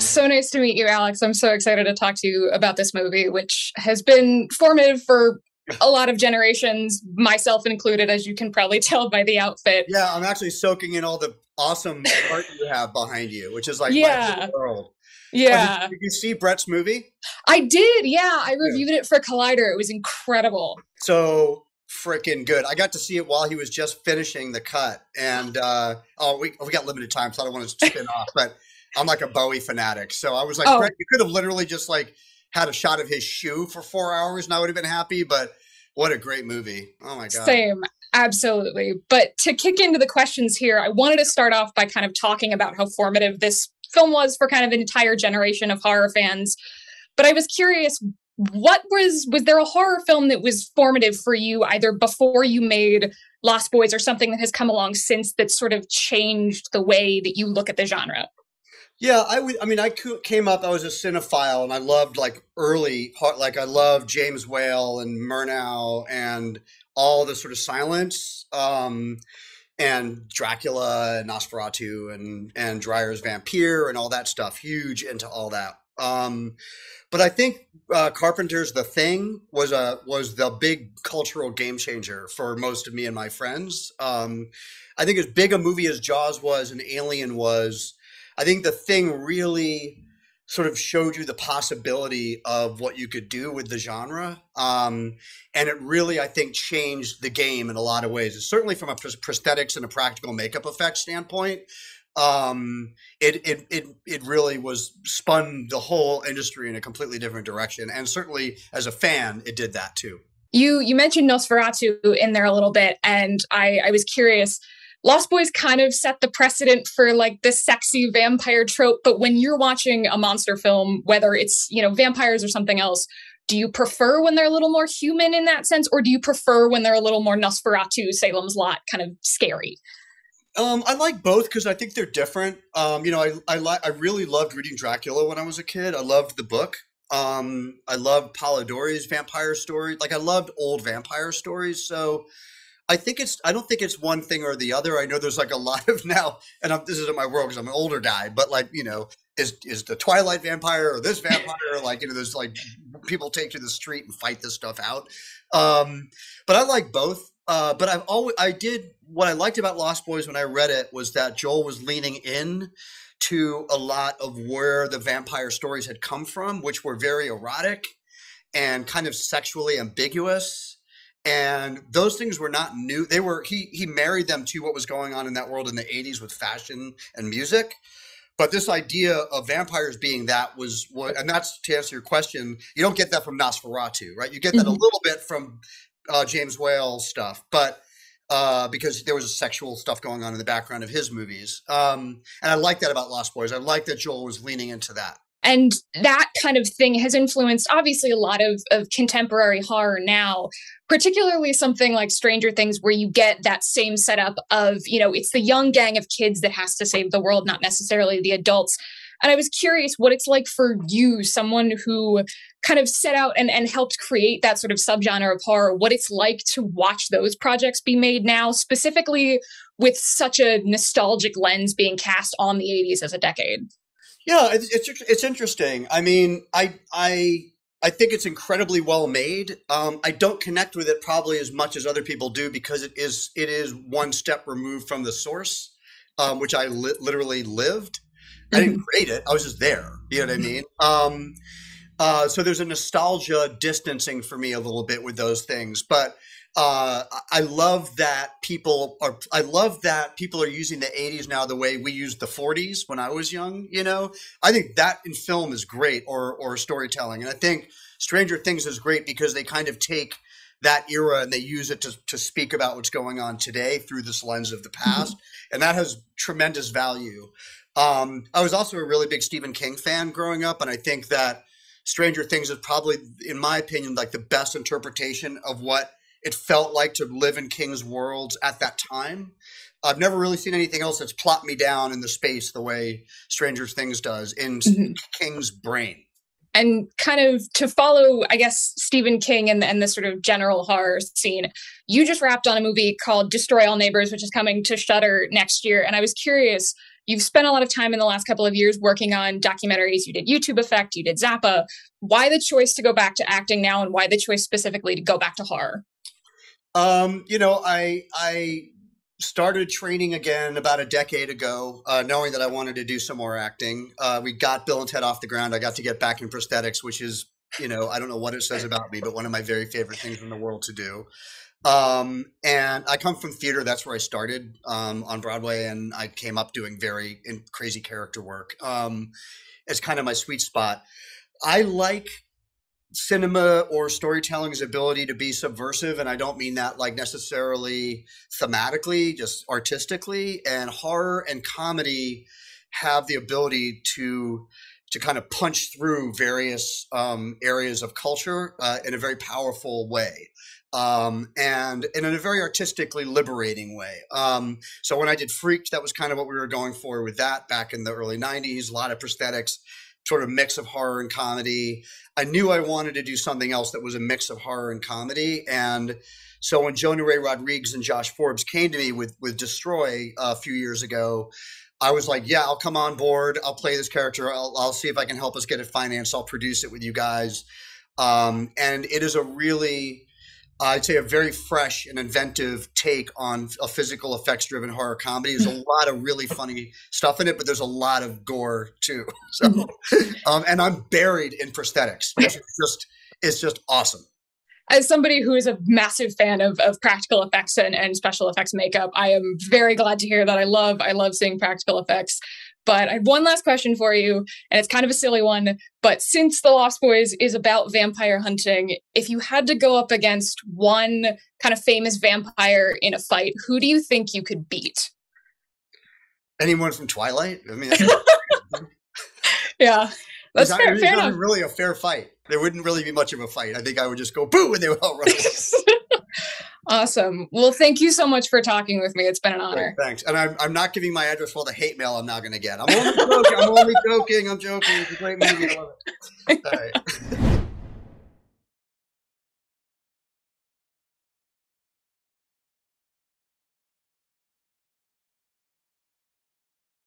So nice to meet you, Alex. I'm so excited to talk to you about this movie, which has been formative for a lot of generations, myself included, as you can probably tell by the outfit. Yeah, I'm actually soaking in all the awesome art you have behind you, which is like yeah. world. Yeah. Oh, did, you see Brett's movie? I did. Yeah, I reviewed yeah. it for Collider. It was incredible. So freaking good. I got to see it while he was just finishing the cut, and uh, oh, we we got limited time, so I don't want to spin off. But I'm like a Bowie fanatic, so I was like, oh. You could have literally just like had a shot of his shoe for four hours, and I would have been happy. But what a great movie! Oh my god, same. Absolutely. But to kick into the questions here, I wanted to start off by kind of talking about how formative this film was for kind of an entire generation of horror fans. But I was curious, what was was there a horror film that was formative for you either before you made Lost Boys or something that has come along since that sort of changed the way that you look at the genre? Yeah, I would. I mean, I came up. I was a cinephile, and I loved like early, like I loved James Whale and Murnau and all the sort of silence. Um, and Dracula and Nosferatu and and Dreyer's Vampyr and all that stuff. Huge into all that. Um, but I think uh, Carpenter's The Thing was a was the big cultural game changer for most of me and my friends. Um, I think as big a movie as Jaws was and Alien was, I think The Thing really sort of showed you the possibility of what you could do with the genre. Um, and it really, I think, changed the game in a lot of ways. Certainly from a prosthetics and a practical makeup effect standpoint. Um, it, it, it, it really was spun the whole industry in a completely different direction. And certainly as a fan, it did that too. You, you mentioned Nosferatu in there a little bit, and I, I was curious Lost Boys kind of set the precedent for like the sexy vampire trope, but when you're watching a monster film, whether it's, you know, vampires or something else, do you prefer when they're a little more human in that sense, or do you prefer when they're a little more Nosferatu, Salem's Lot, kind of scary? Um, I like both because I think they're different. Um, you know, I I, li- I really loved reading Dracula when I was a kid. I loved the book. Um, I loved Polidori's vampire story. Like I loved old vampire stories. So I think it's. I don't think it's one thing or the other. I know there's like a lot of now, and I'm, this isn't my world because I'm an older guy. But like you know, is is the Twilight vampire or this vampire? like you know, there's like people take to the street and fight this stuff out. Um, but I like both. Uh, but I've always I did what I liked about Lost Boys when I read it was that Joel was leaning in to a lot of where the vampire stories had come from, which were very erotic and kind of sexually ambiguous. And those things were not new they were he he married them to what was going on in that world in the 80s with fashion and music. But this idea of vampires being that was what and that's to answer your question you don't get that from nosferatu right? You get that mm-hmm. a little bit from uh, james whale stuff but uh, because there was sexual stuff going on in the background of his movies um, and i like that about lost boys. I like that joel was leaning into that. And that kind of thing has influenced obviously a lot of, of contemporary horror now particularly something like stranger things where you get that same setup of you know it's the young gang of kids that has to save the world not necessarily the adults. And i was curious what it's like for you someone who kind of set out and, and helped create that sort of subgenre of horror what it's like to watch those projects be made now specifically with such a nostalgic lens being cast on the 80s as a decade yeah, it's, it's it's interesting. I mean, I I I think it's incredibly well made. Um, I don't connect with it probably as much as other people do because it is it is one step removed from the source, um, which I li- literally lived. I didn't mm-hmm. create it; I was just there. You know what I mean? Um, uh, so there's a nostalgia distancing for me a little bit with those things, but uh, I love that people are. I love that people are using the '80s now the way we used the '40s when I was young. You know, I think that in film is great, or or storytelling, and I think Stranger Things is great because they kind of take that era and they use it to to speak about what's going on today through this lens of the mm-hmm. past, mm-hmm. and that has tremendous value. Um, I was also a really big Stephen King fan growing up, and I think that Stranger Things is probably, in my opinion, like the best interpretation of what it felt like to live in King's worlds at that time. I've never really seen anything else that's plopped me down in the space the way Stranger Things does in mm-hmm. King's brain. and kind of to follow, I guess, Stephen King and, and the sort of general horror scene, you just wrapped on a movie called Destroy All Neighbors, which is coming to Shudder next year. And I was curious, you've spent a lot of time in the last couple of years working on documentaries. You did YouTube Effect, you did Zappa. Why the choice to go back to acting now, and why the choice specifically to go back to horror? Um, you know, I I started training again about a decade ago, uh, knowing that I wanted to do some more acting. Uh, we got Bill and Ted off the ground. I got to get back in prosthetics, which is, you know, I don't know what it says about me, but one of my very favorite things in the world to do. Um, and I come from theater. That's where I started um, on Broadway, and I came up doing very crazy character work. Um, it's kind of my sweet spot. I like cinema or storytelling's ability to be subversive and i don't mean that like necessarily thematically just artistically and horror and comedy have the ability to to kind of punch through various um, areas of culture uh, in a very powerful way um, and, and in a very artistically liberating way. Um, so when I did Freaked, that was kind of what we were going for with that back in the early 90s, a lot of prosthetics sort of mix of horror and comedy. I knew I wanted to do something else that was a mix of horror and comedy. And so when Jonah Ray Rodriguez and Josh Forbes came to me with with Destroy a few years ago, I was like, yeah, I'll come on board. I'll play this character. I'll, I'll see if I can help us get it financed. I'll produce it with you guys. Um, and it is a really I'd say a very fresh and inventive take on a physical effects driven horror comedy. There's a lot of really funny stuff in it, but there's a lot of gore too. So, mm-hmm. um, and I'm buried in prosthetics. It's just, it's just awesome. As somebody who is a massive fan of, of practical effects and, and special effects makeup, I am very glad to hear that. I love, I love seeing practical effects. But I have one last question for you, and it's kind of a silly one. But since The Lost Boys is about vampire hunting, if you had to go up against one kind of famous vampire in a fight, who do you think you could beat? Anyone from Twilight? I mean, yeah, that's fair. It's fair not really a fair fight. There wouldn't really be much of a fight. I think I would just go boo, and they would all run. Awesome. Well, thank you so much for talking with me. It's been an honor. Thanks. And I'm, I'm not giving my address for all the hate mail I'm not going to get. I'm only joking. I'm only joking. I'm joking. It's a great movie. I love it. All right.